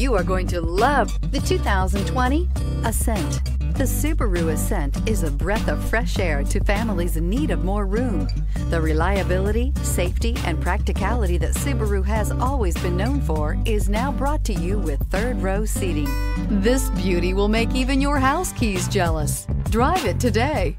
You are going to love the 2020 Ascent. The Subaru Ascent is a breath of fresh air to families in need of more room. The reliability, safety, and practicality that Subaru has always been known for is now brought to you with third row seating. This beauty will make even your house keys jealous. Drive it today.